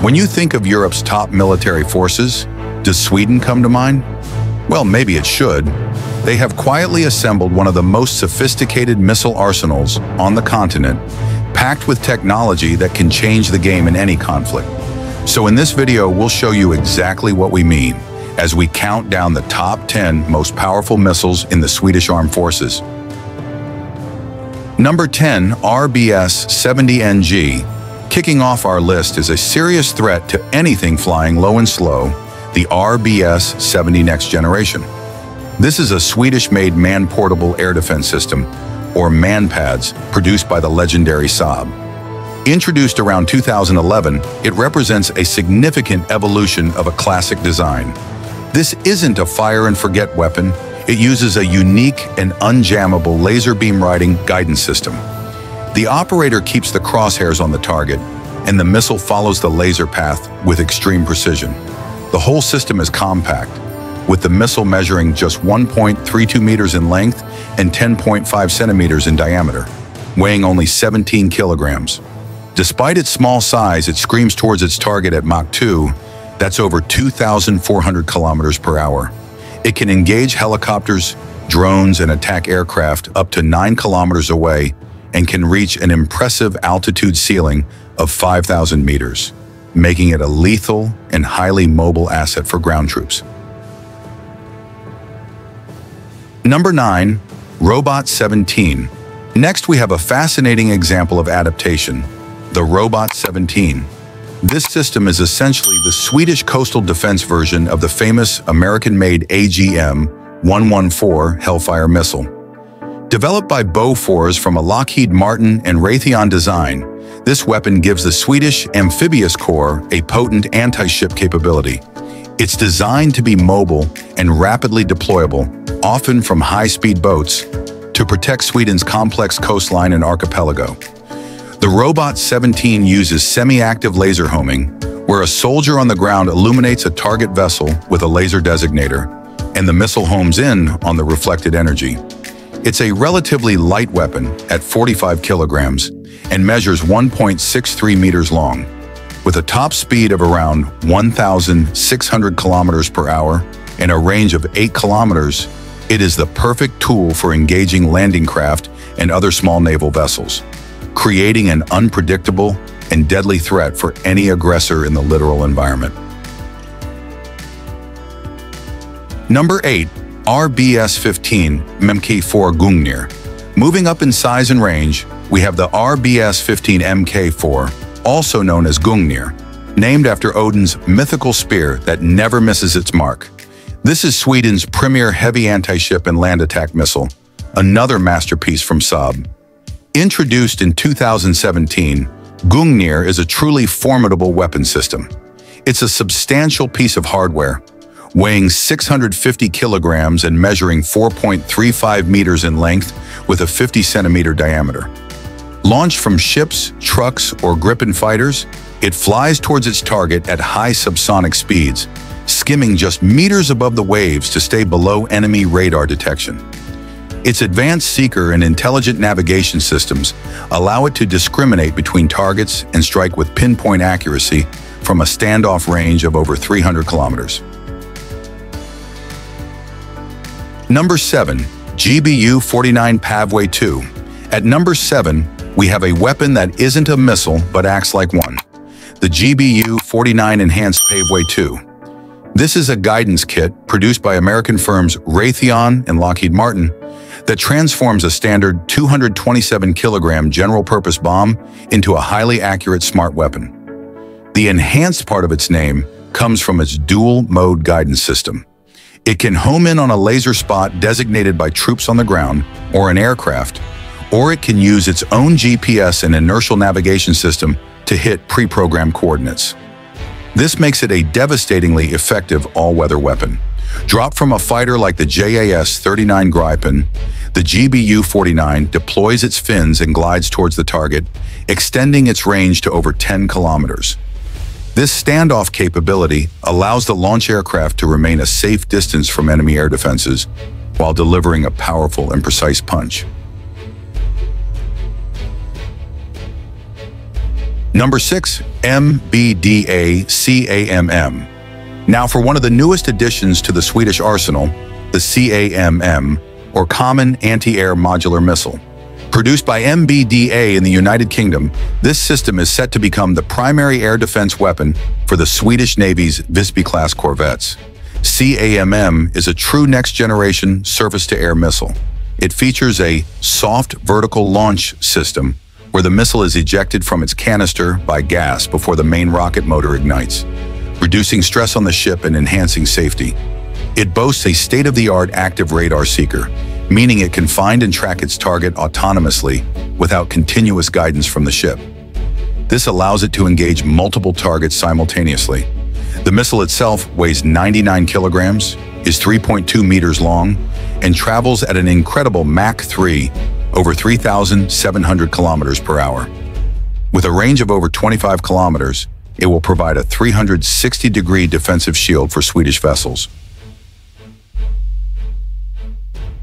When you think of Europe's top military forces, does Sweden come to mind? Well, maybe it should. They have quietly assembled one of the most sophisticated missile arsenals on the continent, packed with technology that can change the game in any conflict. So in this video, we'll show you exactly what we mean as we count down the top 10 most powerful missiles in the Swedish Armed Forces. Number 10, RBS-70NG. Kicking off our list is a serious threat to anything flying low and slow, the RBS-70 Next Generation. This is a Swedish-made man-portable air defense system, or MANPADS, produced by the legendary Saab. Introduced around 2011, it represents a significant evolution of a classic design. This isn't a fire-and-forget weapon, it uses a unique and unjammable laser beam riding guidance system. The operator keeps the crosshairs on the target, and the missile follows the laser path with extreme precision. The whole system is compact, with the missile measuring just 1.32 meters in length and 10.5 centimeters in diameter, weighing only 17 kilograms. Despite its small size, it screams towards its target at Mach 2, that's over 2,400 kilometers per hour. It can engage helicopters, drones, and attack aircraft up to 9 kilometers away and can reach an impressive altitude ceiling of 5,000 meters, making it a lethal and highly mobile asset for ground troops. Number 9. Robot 17. Next, we have a fascinating example of adaptation, the Robot 17. This system is essentially the Swedish coastal defense version of the famous American-made AGM-114 Hellfire missile. Developed by Bofors from a Lockheed Martin and Raytheon design, this weapon gives the Swedish Amphibious Corps a potent anti-ship capability. It's designed to be mobile and rapidly deployable, often from high-speed boats, to protect Sweden's complex coastline and archipelago. The Robot 17 uses semi-active laser homing, where a soldier on the ground illuminates a target vessel with a laser designator, and the missile homes in on the reflected energy. It's a relatively light weapon at 45 kilograms and measures 1.63 meters long. With a top speed of around 1,600 kilometers per hour and a range of 8 kilometers, it is the perfect tool for engaging landing craft and other small naval vessels creating an unpredictable and deadly threat for any aggressor in the littoral environment. Number 8. RBS-15 MK4 Gungnir. Moving up in size and range, we have the RBS-15 MK4, also known as Gungnir, named after Odin's mythical spear that never misses its mark. This is Sweden's premier heavy anti-ship and land attack missile, another masterpiece from Saab. Introduced in 2017, Gungnir is a truly formidable weapon system. It's a substantial piece of hardware, weighing 650 kilograms and measuring 4.35 meters in length with a 50 centimeter diameter. Launched from ships, trucks, or Gripen fighters, it flies towards its target at high subsonic speeds, skimming just meters above the waves to stay below enemy radar detection. Its advanced seeker and intelligent navigation systems allow it to discriminate between targets and strike with pinpoint accuracy from a standoff range of over 300 kilometers. Number 7. GBU-49 Paveway 2 At number 7, we have a weapon that isn't a missile but acts like one. The GBU-49 Enhanced Paveway 2. This is a guidance kit produced by American firms Raytheon and Lockheed Martin that transforms a standard 227 kilogram general purpose bomb into a highly accurate smart weapon. The enhanced part of its name comes from its dual mode guidance system. It can home in on a laser spot designated by troops on the ground or an aircraft, or it can use its own GPS and inertial navigation system to hit pre-programmed coordinates. This makes it a devastatingly effective all-weather weapon. Dropped from a fighter like the JAS-39 Gripen, the GBU-49 deploys its fins and glides towards the target, extending its range to over 10 kilometers. This standoff capability allows the launch aircraft to remain a safe distance from enemy air defenses while delivering a powerful and precise punch. Number 6. MBDA-CAMM. Now for one of the newest additions to the Swedish arsenal, the CAMM, or Common Anti-Air Modular Missile. Produced by MBDA in the United Kingdom, this system is set to become the primary air defense weapon for the Swedish Navy's Visby-class corvettes. CAMM is a true next-generation surface-to-air missile. It features a soft vertical launch system where the missile is ejected from its canister by gas before the main rocket motor ignites, reducing stress on the ship and enhancing safety. It boasts a state-of-the-art active radar seeker, meaning it can find and track its target autonomously without continuous guidance from the ship. This allows it to engage multiple targets simultaneously. The missile itself weighs 99 kilograms, is 3.2 meters long, and travels at an incredible Mach 3, over 3,700 kilometers per hour. With a range of over 25 kilometers, it will provide a 360-degree defensive shield for Swedish vessels.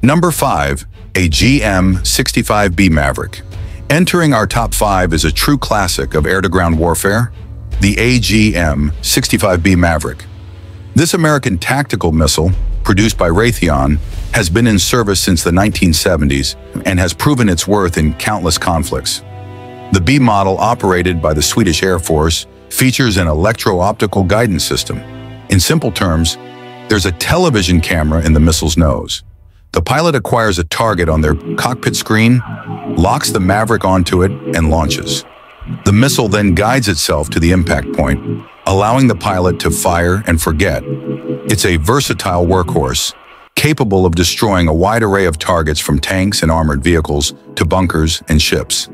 Number 5. AGM-65B Maverick. Entering our top 5 is a true classic of air-to-ground warfare, the AGM-65B Maverick. This American tactical missile, produced by Raytheon, has been in service since the 1970s and has proven its worth in countless conflicts. The B model operated by the Swedish Air Force features an electro-optical guidance system. In simple terms, there's a television camera in the missile's nose. The pilot acquires a target on their cockpit screen, locks the Maverick onto it, and launches. The missile then guides itself to the impact point, allowing the pilot to fire and forget. It's a versatile workhorse, capable of destroying a wide array of targets from tanks and armored vehicles to bunkers and ships.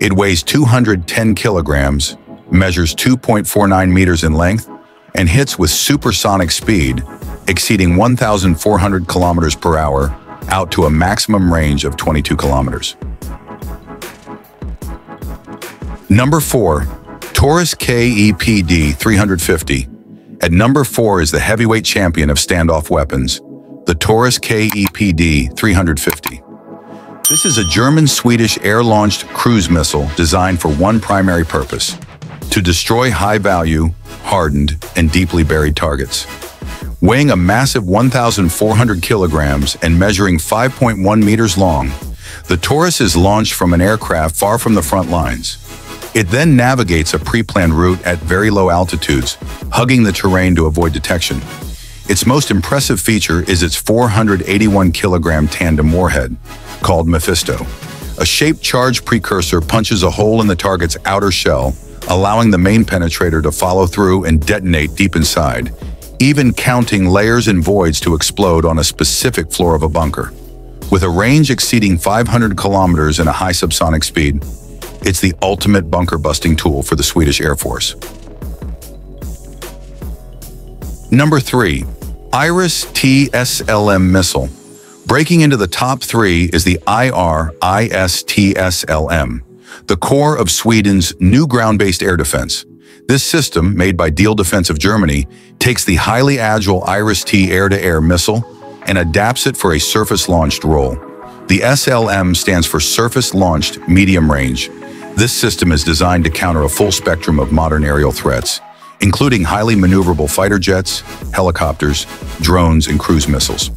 It weighs 210 kilograms, measures 2.49 meters in length, and hits with supersonic speed, exceeding 1,400 kilometers per hour, out to a maximum range of 22 kilometers. Number 4. Taurus KEPD 350. At number 4 is the heavyweight champion of standoff weapons, the Taurus KEPD 350. This is a German-Swedish air-launched cruise missile designed for one primary purpose, to destroy high-value, hardened, and deeply buried targets. Weighing a massive 1,400 kilograms and measuring 5.1 meters long, the Taurus is launched from an aircraft far from the front lines. It then navigates a pre-planned route at very low altitudes, hugging the terrain to avoid detection. Its most impressive feature is its 481 kilogram tandem warhead, called Mephisto. A shaped charge precursor punches a hole in the target's outer shell, allowing the main penetrator to follow through and detonate deep inside, even counting layers and voids to explode on a specific floor of a bunker. With a range exceeding 500 kilometers and a high subsonic speed, it's the ultimate bunker-busting tool for the Swedish Air Force. Number 3. Iris-T SLM Missile. Breaking into the top three is the IRIS-T SLM, the core of Sweden's new ground-based air defense. This system, made by Diehl Defense of Germany, takes the highly agile Iris-T air-to-air missile and adapts it for a surface-launched role. The SLM stands for Surface Launched Medium Range, this system is designed to counter a full spectrum of modern aerial threats, including highly maneuverable fighter jets, helicopters, drones, and cruise missiles.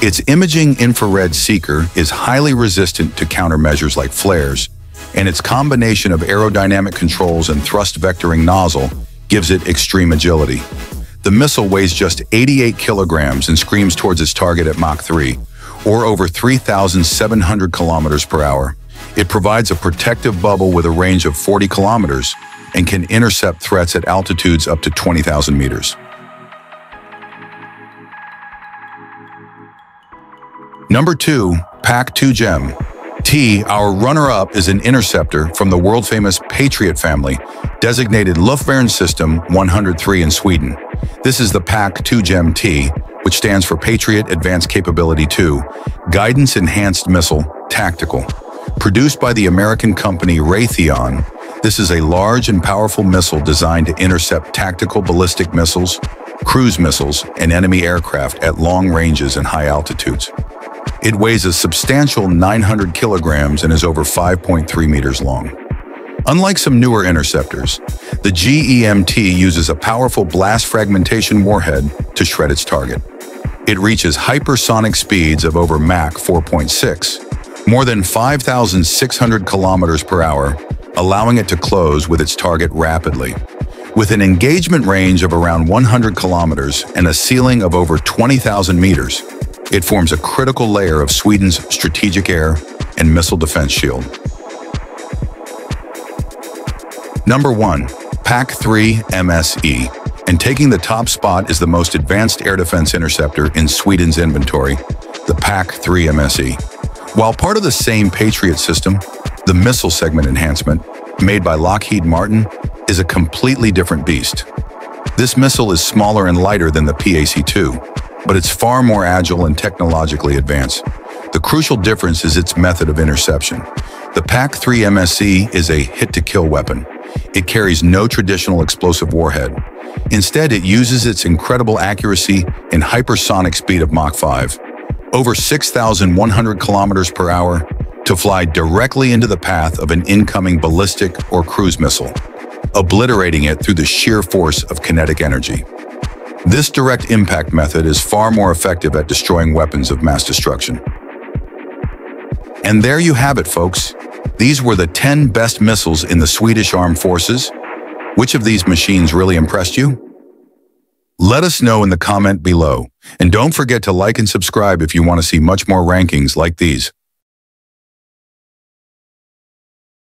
Its imaging infrared seeker is highly resistant to countermeasures like flares, and its combination of aerodynamic controls and thrust vectoring nozzle gives it extreme agility. The missile weighs just 88 kilograms and screams towards its target at Mach 3, or over 3,700 kilometers per hour. It provides a protective bubble with a range of 40 kilometers and can intercept threats at altitudes up to 20,000 meters. Number 2. PAC-2 GEM T, our runner-up, is an interceptor from the world-famous Patriot family, designated Luftvärn System 103 in Sweden. This is the PAC-2 GEM T, which stands for Patriot Advanced Capability 2, Guidance Enhanced Missile, Tactical. Produced by the American company Raytheon, this is a large and powerful missile designed to intercept tactical ballistic missiles, cruise missiles, and enemy aircraft at long ranges and high altitudes. It weighs a substantial 900 kilograms and is over 5.3 meters long. Unlike some newer interceptors, the GEMT uses a powerful blast fragmentation warhead to shred its target. It reaches hypersonic speeds of over Mach 4.6, more than 5,600 kilometers per hour, allowing it to close with its target rapidly. With an engagement range of around 100 kilometers and a ceiling of over 20,000 meters, it forms a critical layer of Sweden's strategic air and missile defense shield. Number 1. PAC-3 MSE. And taking the top spot is the most advanced air defense interceptor in Sweden's inventory, the PAC-3 MSE. While part of the same Patriot system, the missile segment enhancement, made by Lockheed Martin, is a completely different beast. This missile is smaller and lighter than the PAC-2, but it's far more agile and technologically advanced. The crucial difference is its method of interception. The PAC-3 MSE is a hit-to-kill weapon. It carries no traditional explosive warhead. Instead, it uses its incredible accuracy and hypersonic speed of Mach 5, over 6,100 kilometers per hour, to fly directly into the path of an incoming ballistic or cruise missile obliterating it through the sheer force of kinetic energy. This direct impact method is far more effective at destroying weapons of mass destruction. And there you have it, folks. These were the 10 best missiles in the Swedish Armed Forces. Which of these machines really impressed you? Let us know in the comment below. And don't forget to like and subscribe if you want to see much more rankings like these.